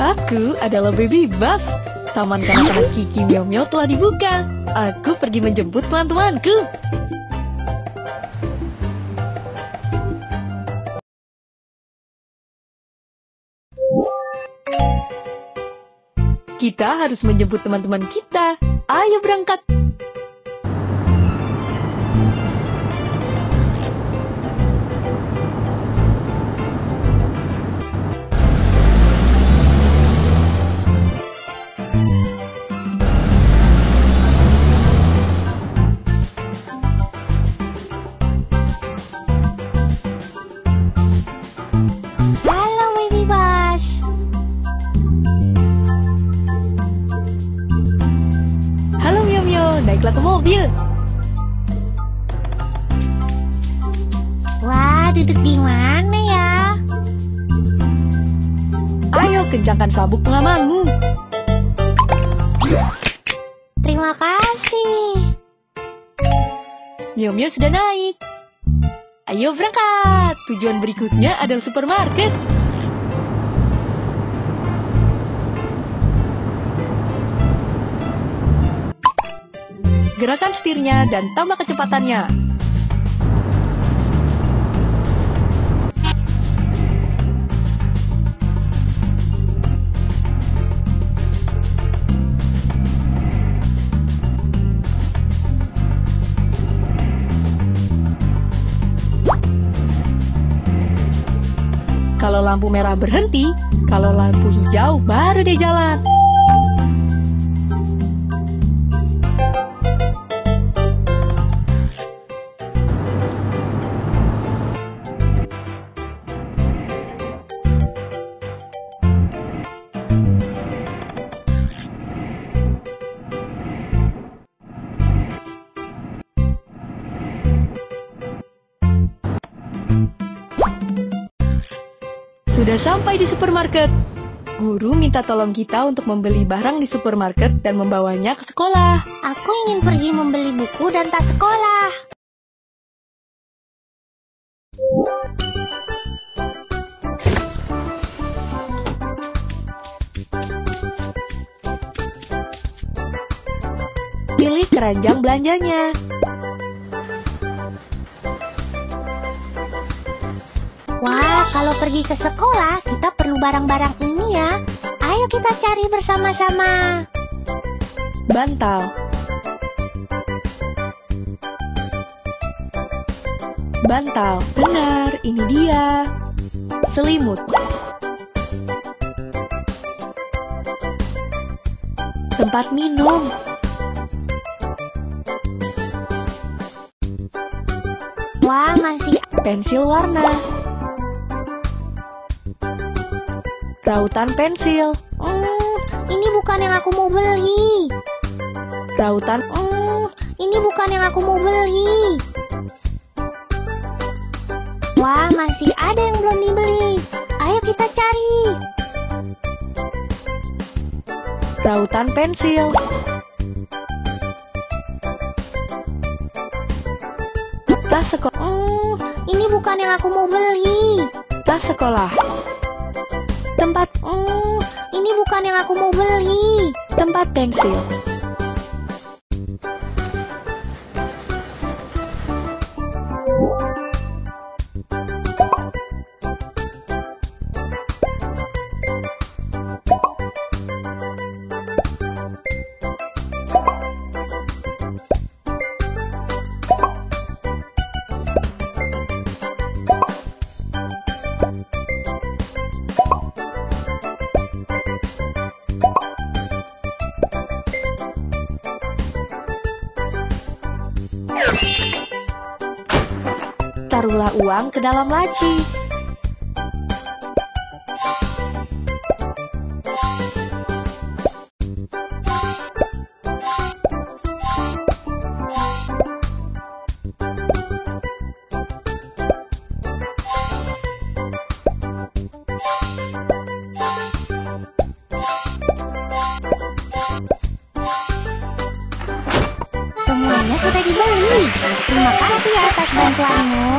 Aku adalah Baby Bus. Taman kanak-kanak Kiki Meow Meow telah dibuka. Aku pergi menjemput teman-temanku. Kita harus menjemput teman-teman kita. Ayo berangkat. Mobil. Wah, duduk di mana ya? Ayo kencangkan sabuk pengamanmu. Terima kasih. Mio Mio sudah naik. Ayo berangkat. Tujuan berikutnya adalah supermarket. Gerakan setirnya dan tambah kecepatannya. Kalau lampu merah berhenti, kalau lampu hijau baru deh jalan. Sudah sampai di supermarket. Guru minta tolong kita untuk membeli barang di supermarket dan membawanya ke sekolah. Aku ingin pergi membeli buku dan tas sekolah. Pilih keranjang belanjanya. Wah, kalau pergi ke sekolah, kita perlu barang-barang ini ya. Ayo kita cari bersama-sama. Bantal. Bantal. Benar, ini dia. Selimut. Tempat minum. Wah, masih Pensil warna. Rautan pensil. Hmm, ini bukan yang aku mau beli. Rautan Hmm, ini bukan yang aku mau beli. Wah, masih ada yang belum dibeli. Ayo kita cari. Rautan pensil. Tas sekolah. Hmm, ini bukan yang aku mau beli. Tas sekolah. Tempat Hmm, ini bukan yang aku mau beli. tempat pensil. Taruhlah uang ke dalam laci. Semuanya sudah dibeli. Terima kasih atas bantuanmu.